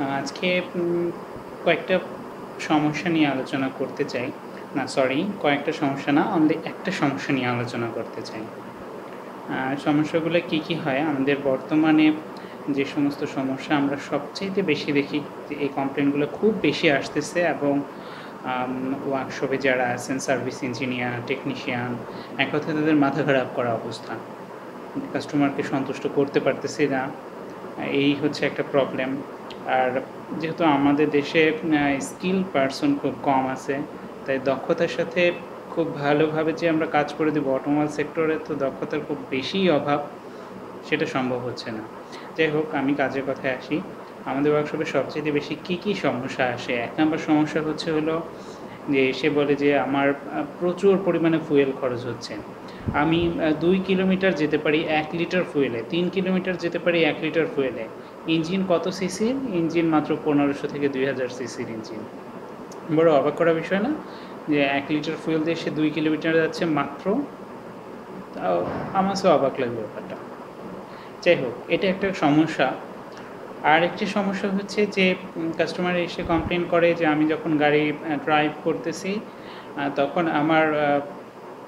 আজকে কয়েকটা সমস্যা নিয়ে আলোচনা করতে চাই। না সরি কয়েকটা সমস্যা না অনলি একটা সমস্যা নিয়ে আলোচনা করতে চাই। সমস্যাগুলো কি কি হয়? আমাদের বর্তমানে যে সমস্ত সমস্যা আমরা সবচেয়ে বেশি দেখি এই কমপ্লেনগুলো খুব বেশি আসতেছে এবং ওয়ার্কশপে যারা আছেন সার্ভিস ইঞ্জিনিয়ার টেকনিশিয়ান এক কথায় তাদের মাথা খারাপ করা অবস্থা। কাস্টমারকে সন্তুষ্ট করতে পারতেছি না। এই হচ্ছে একটা প্রবলেম আর যেহেতু আমাদের দেশে স্কিল পার্সন খুব কম আছে, তাই দক্ষতার সাথে খুব ভালোভাবে যে আমরা কাজ করে দেবো অটোমোবাইল সেক্টরে তো দক্ষতার খুব বেশিই অভাব, সেটা সম্ভব হচ্ছে না। যাই হোক, আমি কাজের কথায় আসি। আমাদের ওয়ার্কশপে সবচেয়ে বেশি কী কী সমস্যা আসে? এক নম্বর সমস্যা হচ্ছে হলো যে সে বলে যে আমার প্রচুর পরিমাণে ফুয়েল খরচ হচ্ছে। আমি দুই কিলোমিটার যেতে পারি এক লিটার ফুয়েলে তিন কিলোমিটার যেতে পারি এক লিটার ফুয়েলে ইঞ্জিন কত সিসির ইঞ্জিন মাত্র পনেরোশো থেকে দুই হাজার সিসির ইঞ্জিন। বড় অবাক করা বিষয় না যে এক লিটার ফুয়েল দিয়ে সে দুই কিলোমিটার যাচ্ছে মাত্র। তাও আমার সে অবাক লাগবে ব্যাপারটা। যাই হোক, এটা একটা সমস্যা। আর একটি সমস্যা হচ্ছে যে কাস্টমার এসে কমপ্লেন করে যে আমি যখন গাড়ি ড্রাইভ করতেছি তখন আমার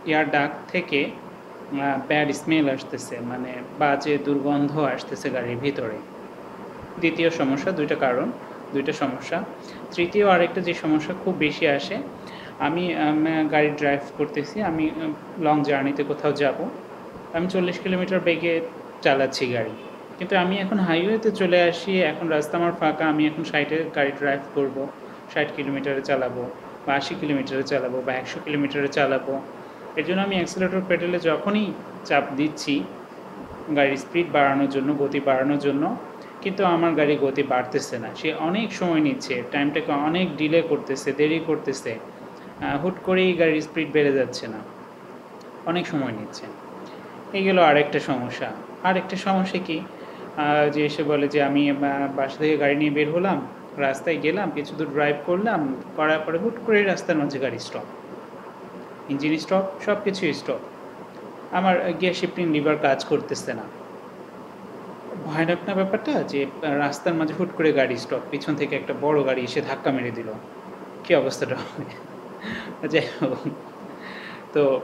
এয়ার ডাক থেকে ব্যাড স্মেল আসতেছে। মানে বাজে দুর্গন্ধ আসতেছে গাড়ির ভিতরে। দ্বিতীয় সমস্যা, দুইটা কারণ, দুইটা সমস্যা। তৃতীয় আরেকটা যে সমস্যা খুব বেশি আসে, আমি গাড়ি ড্রাইভ করতেছি, আমি লং জার্নিতে কোথাও যাব। আমি চল্লিশ কিলোমিটার বেগে চালাচ্ছি গাড়ি। কিন্তু আমি এখন হাইওয়েতে চলে আসি, এখন রাস্তা আমার ফাঁকা, আমি এখন ষাটে গাড়ি ড্রাইভ করব, ষাট কিলোমিটারে চালাবো, বা আশি কিলোমিটারে চালাবো, বা একশো কিলোমিটারে চালাবো। এর জন্য আমি অ্যাক্সিলেটর পেডেলে যখনই চাপ দিচ্ছি, গাড়ির স্পিড বাড়ানোর জন্য, গতি বাড়ানোর জন্য কিন্তু আমার গাড়ি গতি বাড়তেছে না। সে অনেক সময় নিচ্ছে, টাইমটাকে অনেক ডিলে করতেছে, দেরি করতেছে। হুট করেই গাড়ির স্পিড বেড়ে যাচ্ছে না। অনেক সময় নিচ্ছে। এই গেল আরেকটা সমস্যা। আরেকটা সমস্যা কি? যে এসে বলে যে আমি বাসা থেকে গাড়ি নিয়ে বের হলাম, রাস্তায় গেলাম, কিছু দূর ড্রাইভ করলাম, করার পরে হুট করে রাস্তার মাঝে গাড়ি স্টপ ইঞ্জিন স্টপ সব কিছুই স্টপ আমার গিয়ার শিফটিং লিভার কাজ করতেছে না। ভয়ানক না ব্যাপারটা যে, রাস্তার মাঝে হুট করে গাড়ি স্টপ পিছন থেকে একটা বড় গাড়ি এসে ধাক্কা মেরে দিল। কী অবস্থাটা হবে? যাই হোক। তো,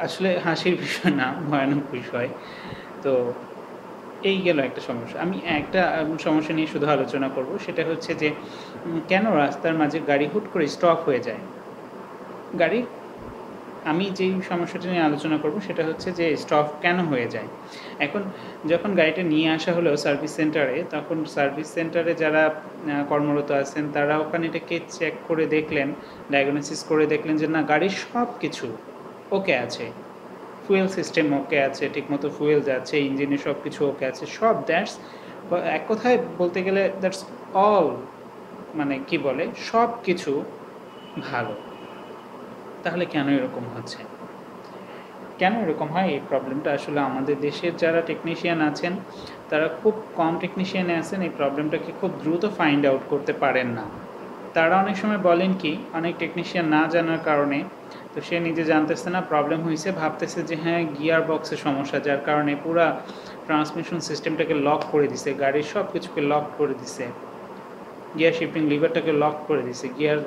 আসলে হাসির বিষয় না, ভয়ানক বিষয়। তো, এই গেল একটা সমস্যা। আমি একটা সমস্যা নিয়ে শুধু আলোচনা করব, সেটা হচ্ছে যে কেন রাস্তার মাঝে গাড়ি হুট করে স্টপ হয়ে যায়? গাড়ি আমি যেই সমস্যাটা নিয়ে আলোচনা করব সেটা হচ্ছে যে স্টপ কেন হয়ে যায়? এখন যখন গাড়িটা নিয়ে আসা হলো সার্ভিস সেন্টারে তখন সার্ভিস সেন্টারে যারা কর্মরত আছেন, তারা ওখানে এটাকে চেক করে দেখলেন ডায়াগনোসিস করে দেখলেন যে না, গাড়ির সব কিছু ওকে আছে। ফুয়েল সিস্টেম ওকে আছে, ঠিকমতো ফুয়েল যাচ্ছে ইঞ্জিনে সব কিছু ওকে আছে, সব দ্যাটস এক কথায় বলতে গেলে দ্যাটস অল মানে কি বলে সব কিছু ভালো। তাহলে কেন এরকম হচ্ছে? কেন এরকম হয়? এই প্রবলেমটা আসলে আমাদের দেশের যারা টেকনিশিয়ান আছেন, তারা খুব কম টেকনিশিয়ানে আছেন, এই প্রবলেমটাকে খুব দ্রুত ফাইন্ড আউট করতে পারেন না। তারা অনেক সময় বলেন কি, অনেক টেকনিশিয়ান না জানার কারণে, তো সে নিজে জানতেছে না প্রবলেম হয়েছে ভাবতেছে যে হ্যাঁ গিয়ার বক্সের সমস্যা, যার কারণে পুরা ট্রান্সমিশন সিস্টেমটাকে লক করে দিছে, গাড়ির সব কিছুকে লক করে দিছে গিয়ার শিফটিং লিভারটাকে লক করে দিছে গিয়ার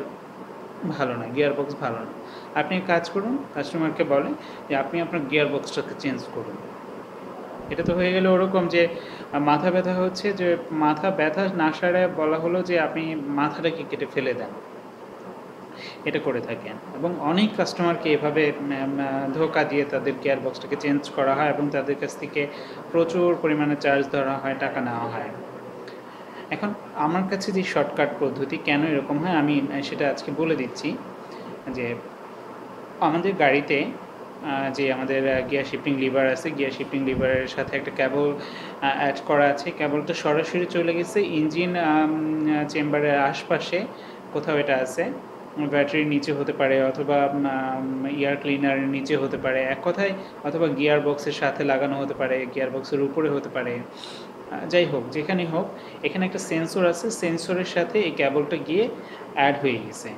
ভালো না গিয়ার বক্স ভালো না। আপনি কাজ করুন কাস্টমারকে বলেন যে আপনি আপনার গিয়ার বক্সটাকে চেঞ্জ করুন। এটা তো হয়ে গেলে ওরকম যে, মাথা ব্যথা হচ্ছে যে, মাথা ব্যথা না সারায় বলা হলো যে আপনি মাথাটাকে কেটে ফেলে দেন। এটা করে থাকেন। এবং অনেক কাস্টমারকে এভাবে ধোকা দিয়ে তাদের গিয়ার বক্সটাকে চেঞ্জ করা হয় এবং তাদের কাছ থেকে প্রচুর পরিমাণে চার্জ ধরা হয়, টাকা নেওয়া হয়। এখন আমার কাছে যে শর্টকাট পদ্ধতি কেন এরকম হয়, আমি সেটা আজকে বলে দিচ্ছি যে, আমাদের গাড়িতে যে আমাদের গিয়ার শিফটিং লিভার আছে গিয়ার শিফটিং লিভারের সাথে একটা ক্যাবল অ্যাড করা আছে। ক্যাবলটা সরাসরি চলে গেছে ইঞ্জিন চেম্বারের আশপাশে কোথাও এটা আছে। ব্যাটারির নিচে হতে পারে অথবা এয়ার ক্লিনারের নিচে হতে পারে। এক কথায়, অথবা গিয়ার বক্সের সাথে লাগানো হতে পারে গিয়ার বক্সের উপরে হতে পারে। যাই হোক, যেখানেই হোক, এখানে একটা সেন্সর আছে। সেন্সরের সাথে এই ক্যাবলটা গিয়ে অ্যাড হয়ে গেছে।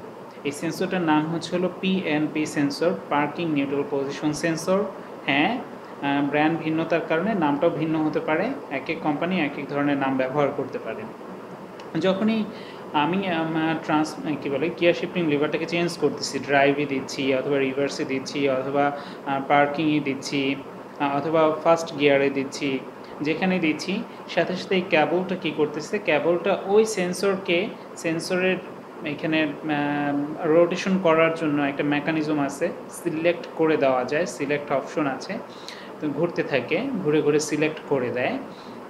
এই সেন্সরটার নাম হচ্ছে হলো PNP sensor parking neutral position sensor হ্যাঁ ব্র্যান্ড ভিন্নতার কারণে নামটাও ভিন্ন হতে পারে। এক এক কোম্পানি এক এক ধরনের নাম ব্যবহার করতে পারে। যখনই আমি আমার ট্রান্স কী বলে গিয়ার শিফটিং লিভারটাকে চেঞ্জ করতেছি ড্রাইভে দিচ্ছি, অথবা রিভার্সে দিচ্ছি, অথবা পার্কিংয়ে দিচ্ছি অথবা ফার্স্ট গিয়ারে দিচ্ছি যেখানে দিচ্ছি, সাথে সাথে এই ক্যাবলটা কী করতেছে? ক্যাবলটা ওই সেন্সরকে সেন্সরের এখানে রোটেশন করার জন্য একটা মেকানিজম আছে। সিলেক্ট করে দেওয়া যায় সিলেক্ট অপশন আছে। তো ঘুরতে থাকে, ঘুরে ঘুরে সিলেক্ট করে দেয়।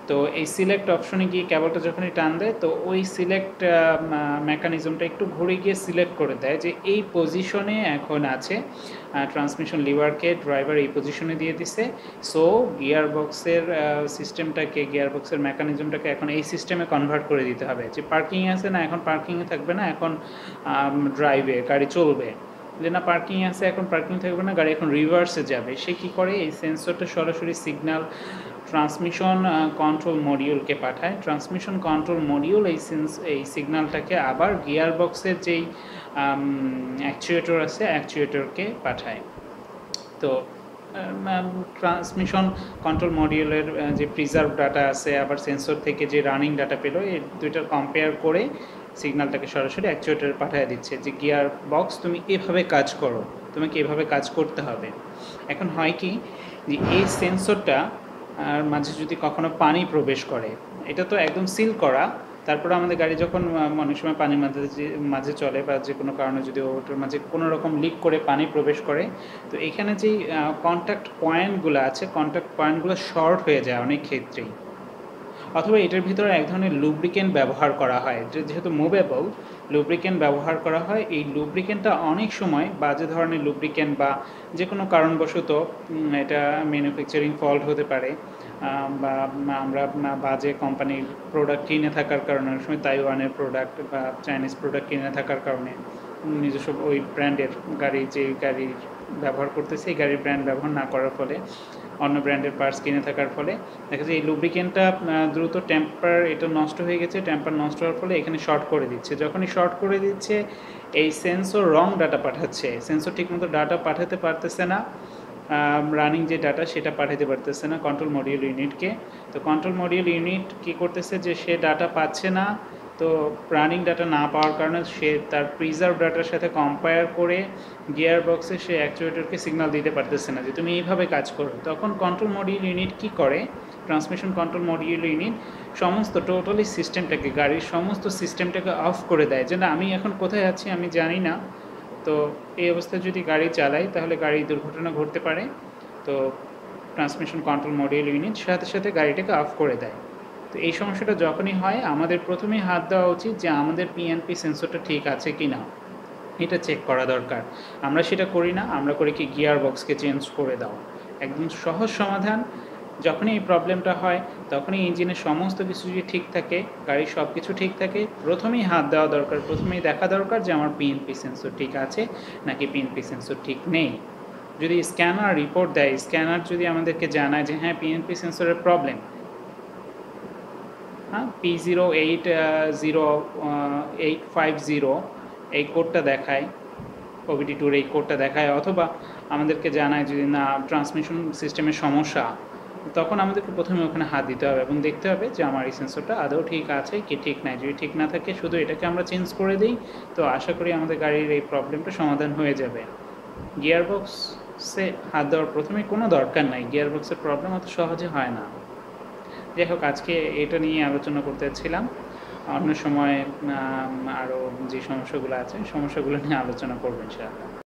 তো এই সিলেক্ট অপশনে গিয়ে কেবলটা যখনই টান দেয়, তো ওই সিলেক্ট মেকানিজমটা একটু ঘুরে গিয়ে সিলেক্ট করে দেয় যে এই পজিশনে এখন আছে ট্রান্সমিশন লিভারকে ড্রাইভার এই পজিশনে দিয়ে দিছে। সো গিয়ার বক্সের সিস্টেমটাকে গিয়ার বক্সের মেকানিজমটাকে এখন এই সিস্টেমে কনভার্ট করে দিতে হবে। যে পার্কিংয়ে আছে না, এখন পার্কিংয়ে থাকবে না, এখন ড্রাইভে গাড়ি চলবে। যে না পার্কিং আছে, এখন পার্কিং থাকবে না, গাড়ি এখন রিভার্সে যাবে। সে কি করে? এই সেন্সরটা সরাসরি সিগন্যাল ট্রান্সমিশন কন্ট্রোল মডিউলকে পাঠায়। ট্রান্সমিশন কন্ট্রোল মডিউল এই সেন্স এই সিগন্যালটাকে আবার গিয়ার বক্সের যেই অ্যাকচুয়েটর আছে অ্যাকচুয়েটরকে পাঠায়। তো ট্রান্সমিশন কন্ট্রোল মডিউলের যে প্রিজার্ভ ডাটা আছে, আবার সেন্সর থেকে যে রানিং ডাটা পেল, এই দুইটার কম্পেয়ার করে সিগন্যালটাকে সরাসরি অ্যাকচুয়েটারে পাঠিয়ে দিচ্ছে যে গিয়ার বক্স তুমি এভাবে কাজ করো। তোমাকে এভাবে কাজ করতে হবে। এখন হয় কি, যে এই সেন্সরটা আর মাঝে যদি কখনো পানি প্রবেশ করে, এটা তো একদম সিল করা। তারপরে আমাদের গাড়ি যখন অনেক সময় পানির মাঝে মাঝে চলে বা যে কোনো কারণে যদি ওটার মাঝে কোনো রকম লিক করে পানি প্রবেশ করে, তো এখানে যেই কন্ট্যাক্ট পয়েন্টগুলো আছে কন্ট্যাক্ট পয়েন্টগুলো শর্ট হয়ে যায় অনেক ক্ষেত্রেই। অথবা এটার ভিতরে এক ধরনের লুব্রিকেন্ট ব্যবহার করা হয় যেহেতু মুভেবল লুব্রিকেন্ট ব্যবহার করা হয়। এই লুব্রিকেন্টটা অনেক সময় বাজে ধরনের লুব্রিকেন্ট বা যে কোনো কারণবশত এটা ম্যানুফ্যাকচারিং ফল্ট হতে পারে। বা আমরা বাজে কোম্পানির প্রোডাক্ট কিনে থাকার কারণে অনেক সময় তাইওয়ানের প্রোডাক্ট বা চাইনিজ প্রোডাক্ট কিনে থাকার কারণে নিজস্ব ওই ব্র্যান্ডের গাড়ি যে গাড়ি ব্যবহার করতেছে এই গাড়ির ব্র্যান্ড ব্যবহার না করার ফলে অন্য ব্র্যান্ডের পার্টস কিনে থাকার ফলে। দেখা যায় এই লুব্রিকেন্টটা দ্রুত টেম্পার এটা নষ্ট হয়ে গেছে টেম্পার নষ্ট হওয়ার ফলে এখানে শর্ট করে দিচ্ছে। যখনই শর্ট করে দিচ্ছে, এই সেন্সর রং ডাটা পাঠাচ্ছে। সেন্সর ঠিকমতো ডাটা পাঠাতে পারতেছে না। রানিং যে ডাটা সেটা পাঠাতে পারতেছে না কন্ট্রোল মডিউল ইউনিটকে তো কন্ট্রোল মডিউল ইউনিট কী করতেছে যে সে ডাটা পাচ্ছে না তো রানিং ডাটা না পাওয়ার কারণে সে তার প্রিজার্ভ ডাটার সাথে কম্পেয়ার করে গিয়ার বক্সে সে অ্যাকচুয়েটরকে সিগনাল দিতে পারতেছে না যে তুমি এইভাবে কাজ করো। তখন কন্ট্রোল মডিউল ইউনিট কি করে? ট্রান্সমিশন কন্ট্রোল মডিউল ইউনিট সমস্ত টোটালি সিস্টেমটাকে গাড়ির সমস্ত সিস্টেমটাকে অফ করে দেয় যে না, আমি এখন কোথায় আছি আমি জানি না। তো এই অবস্থায় যদি গাড়ি চালাই তাহলে গাড়ি দুর্ঘটনা ঘটতে পারে। তো ট্রান্সমিশন কন্ট্রোল মডিউল ইউনিট সাথে সাথে গাড়িটাকে অফ করে দেয়। তো এই সমস্যাটা যখনই হয়, আমাদের প্রথমেই হাত দেওয়া উচিত যে আমাদের পিএনপি সেন্সরটা ঠিক আছে কি না এটা চেক করা দরকার। আমরা সেটা করি না, আমরা করি কি গিয়ার বক্সকে চেঞ্জ করে দাও। একদম সহজ সমাধান। যখনই এই প্রবলেমটা হয়, তখনই ইঞ্জিনের সমস্ত কিছু যদি ঠিক থাকে, গাড়ির সব কিছু ঠিক থাকে, প্রথমেই হাত দেওয়া দরকার। প্রথমেই দেখা দরকার যে আমার পিএনপি সেন্সর ঠিক আছে নাকি পিএনপি সেন্সর ঠিক নেই। যদি স্ক্যানার রিপোর্ট দেয় স্ক্যানার যদি আমাদেরকে জানায় যে হ্যাঁ পিএনপি সেন্সরের প্রবলেম হ্যাঁ P zero eight zero eight five zero এই কোডটা দেখায় ওবিটি টুর এই কোডটা দেখায়, অথবা আমাদেরকে জানায় যদি না ট্রান্সমিশন সিস্টেমের সমস্যা, তখন আমাদেরকে প্রথমে ওখানে হাত দিতে হবে এবং দেখতে হবে যে আমার এই সেন্সরটা আদৌ ঠিক আছে কি ঠিক নাই। যদি ঠিক না থাকে, শুধু এটাকে আমরা চেঞ্জ করে দিই, তো আশা করি আমাদের গাড়ির এই প্রবলেমটা সমাধান হয়ে যাবে। গিয়ারবক্সে হাত দেওয়ার প্রথমে কোনো দরকার নাই। গিয়ারবক্সের প্রবলেম অত সহজে হয় না। যাই হোক, আজকে এটা নিয়ে আলোচনা করতে ছিলাম অন্য সময় আরও যে সমস্যাগুলো আছে, সমস্যাগুলো নিয়ে আলোচনা করবেন ইনশাআল্লাহ।